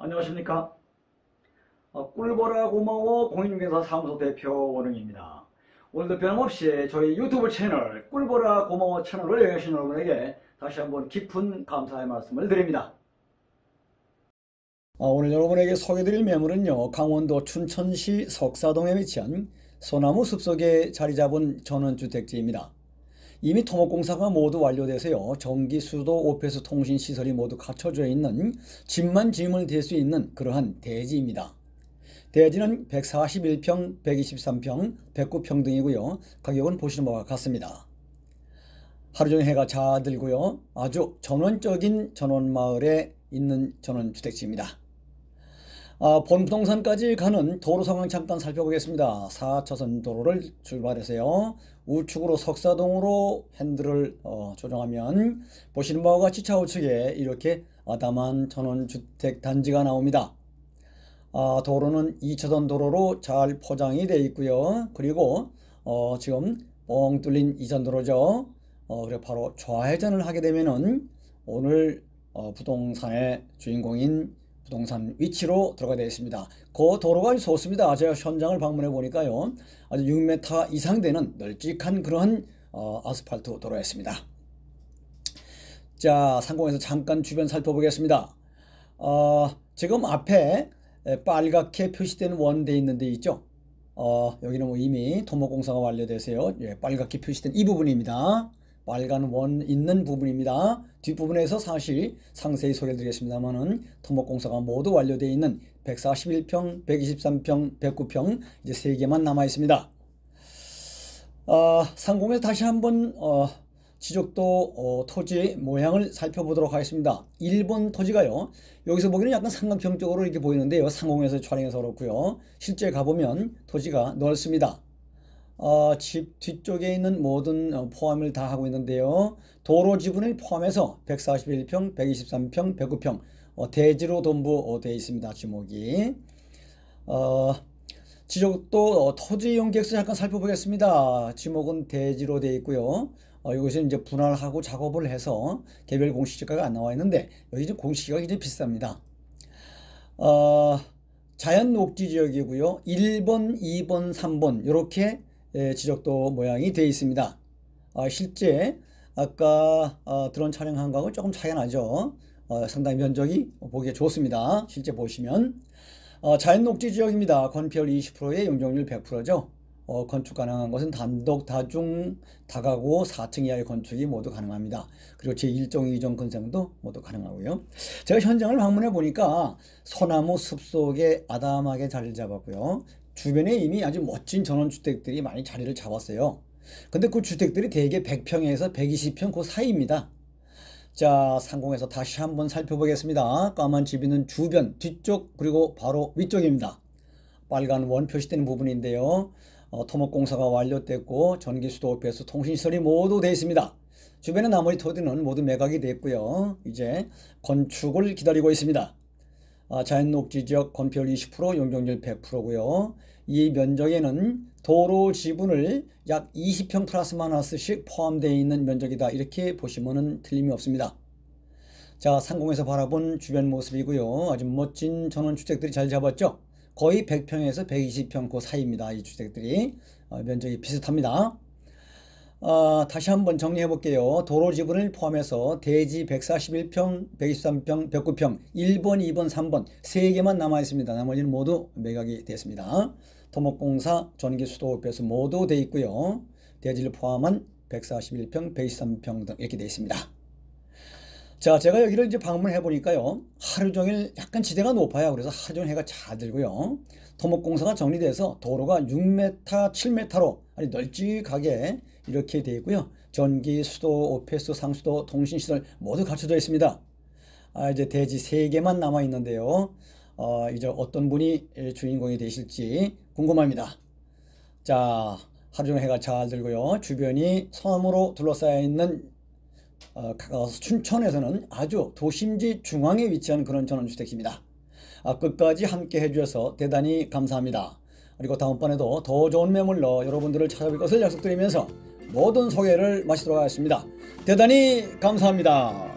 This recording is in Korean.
안녕하십니까? 어, 꿀보라 고마워 공인중개사 사무소 대표 원흥입니다. 오늘도 변함없이 저희 유튜브 채널 꿀보라 고마워 채널을 여행하신 여러분에게 다시 한번 깊은 감사의 말씀을 드립니다. 어, 오늘 여러분에게 소개드릴 매물은요 강원도 춘천시 석사동에 위치한 소나무 숲속에 자리 잡은 전원주택지입니다 이미 토목공사가 모두 완료돼서요. 전기, 수도, 오폐수, 통신 시설이 모두 갖춰져 있는 집만 짐을 댈 수 있는 그러한 대지입니다. 대지는 141평, 123평, 109평 등이고요. 가격은 보시는 바와 같습니다. 하루 종일 해가 자들고요. 아주 전원적인 전원마을에 있는 전원주택지입니다. 아, 본부동산까지 가는 도로 상황 잠깐 살펴보겠습니다. 4차선 도로를 출발해서요. 우측으로 석사동으로 핸들을 어, 조정하면 보시는 바와 같이 좌우측에 이렇게 아담한 전원주택 단지가 나옵니다. 아, 도로는 2차선 도로로 잘 포장이 되어 있고요. 그리고 어, 지금 뻥 뚫린 이전 도로죠. 어, 그래 바로 좌회전을 하게 되면은 오늘 어, 부동산의 주인공인 부동산 위치로 들어가 되어 있습니다. 그 도로가 좋습니다. 제가 현장을 방문해 보니까요. 아주 6m 이상 되는 널찍한 그러한 어, 아스팔트 도로였습니다. 자, 상공에서 잠깐 주변 살펴보겠습니다. 어, 지금 앞에 빨갛게 표시된 원대 있는 데 있죠. 어, 여기는 뭐 이미 토목공사가 완료돼서요. 예, 빨갛게 표시된 이 부분입니다. 빨간 원 있는 부분입니다. 뒷부분에서 사실 상세히 소개드리겠습니다만은 토목공사가 모두 완료되어 있는 141평, 123평, 109평 이제 3개만 남아 있습니다. 어, 상공에서 다시 한번 어, 지적도 어, 토지 모양을 살펴보도록 하겠습니다. 1번 토지가요. 여기서 보기는 약간 삼각형적으로 이렇게 보이는데요. 상공에서 촬영해서 그렇고요. 실제 가보면 토지가 넓습니다. 어, 집 뒤쪽에 있는 모든 어, 포함을 다 하고 있는데요. 도로 지분을 포함해서 141평, 123평, 109평 어, 대지로 동부 되어 있습니다. 지목이. 어, 지적도 어, 토지 이용 계획서 잠깐 살펴보겠습니다. 지목은 대지로 되어 있고요. 어, 이것은 이제 분할하고 작업을 해서 개별 공시지가가 안 나와 있는데 여기 이제 공시지가가 굉장히 비쌉니다. 어, 자연 녹지 지역이고요. 1번, 2번, 3번 이렇게 예, 지적도 모양이 되어 있습니다. 아, 실제 아까 어, 드론 촬영한 거하고 조금 차이가 나죠. 어, 상당히 면적이 보기에 좋습니다. 실제 보시면 어, 자연 녹지 지역입니다. 건폐율 20%에 용적률 100%죠. 어, 건축 가능한 것은 단독, 다중, 다가구 4층 이하의 건축이 모두 가능합니다. 그리고 제1종, 2종 건설도 모두 가능하고요. 제가 현장을 방문해 보니까 소나무 숲속에 아담하게 자리를 잡았고요. 주변에 이미 아주 멋진 전원주택들이 많이 자리를 잡았어요. 근데 그 주택들이 대개 100평에서 120평 그 사이입니다. 자, 상공에서 다시 한번 살펴보겠습니다. 까만 집 있는 주변, 뒤쪽, 그리고 바로 위쪽입니다. 빨간 원 표시되는 부분인데요. 어, 토목공사가 완료됐고 전기수도, 배수, 통신시설이 모두 되어 있습니다. 주변의 나머지 토지는 모두 매각이 됐고요. 이제 건축을 기다리고 있습니다. 아, 자연녹지 지역 건폐율 20% 용적률 100%고요. 이 면적에는 도로 지분을 약 20평 플러스 마이너스씩 포함되어 있는 면적이다. 이렇게 보시면 틀림이 없습니다. 자, 상공에서 바라본 주변 모습이고요. 아주 멋진 전원 주택들이 잘 잡았죠? 거의 100평에서 120평 그 사이입니다. 이 주택들이. 어, 면적이 비슷합니다. 어, 다시 한번 정리해 볼게요. 도로 지분을 포함해서 대지 141평, 123평, 109평, 1번, 2번, 3번 3개만 남아 있습니다. 나머지는 모두 매각이 됐습니다. 토목공사, 전기, 수도, 배수 모두 돼 있고요. 대지를 포함한 141평, 123평 등 이렇게 되어 있습니다. 자, 제가 여기를 이제 방문해 보니까요. 하루 종일 약간 지대가 높아요. 그래서 하루 종일 해가 잘 들고요. 토목공사가 정리돼서 도로가 6m, 7m로 아주 널찍하게 이렇게 되어 있고요. 전기, 수도, 오페스, 상수도, 통신시설 모두 갖춰져 있습니다. 아, 이제 대지 3개만 남아 있는데요. 어, 이제 어떤 분이 주인공이 되실지 궁금합니다. 자, 하루 종일 해가 잘 들고요. 주변이 섬으로 둘러싸여 있는 어, 춘천에서는 아주 도심지 중앙에 위치한 그런 전원주택입니다. 아, 끝까지 함께 해주셔서 대단히 감사합니다. 그리고 다음번에도 더 좋은 매물로 여러분들을 찾아뵐 것을 약속드리면서 모든 소개를 마치도록 하겠습니다. 대단히 감사합니다.